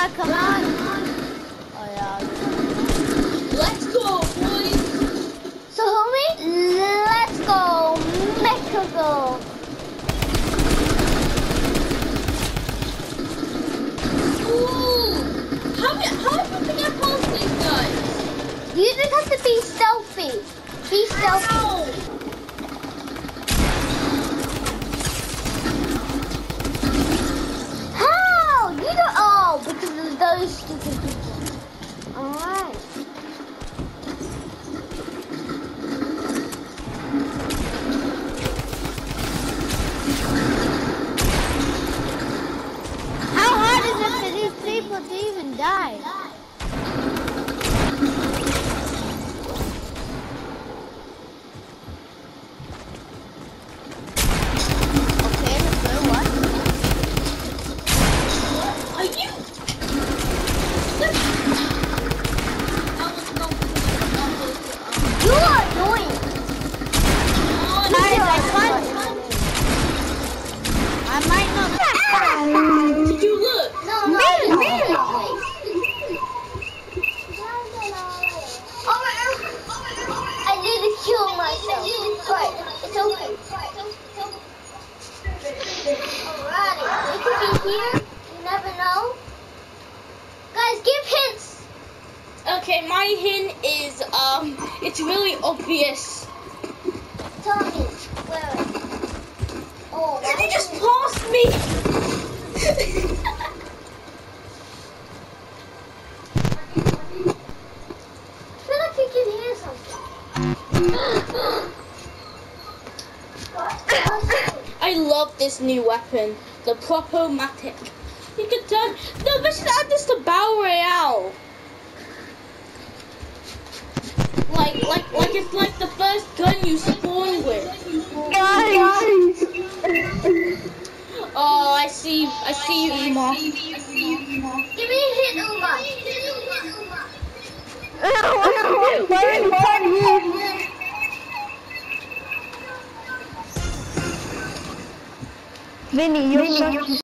Ah, come on. Oh yeah. Let's go, boys. So homie, let's go Mexico. Ooh. How how do you get past these guys? You just have to be stealthy. Be stealthy. Ow. Of stupid people. Alright. How hard is it for these people to even die? Okay, let's go. What? Are you? That was not good. You are annoying. Oh, Guys, I no. can't. I might not. Did you look? No, no, Me, no. me. I need to kill myself. Right, it's okay. Alrighty, we could be here. You never know. Guys, give hints. Okay, my hint is um, it's really obvious. Tell me where. Oh, Did you just pass me? I feel like you can hear something. I love this new weapon, the Prop-O-Matic. You can turn. No, they should add this to Battle Royale. Like, like, like it's like the first gun you spawn with. Guys. Oh, I see, I see you, Uma. Give me a hint, Uma. Why are you fighting 美女，有人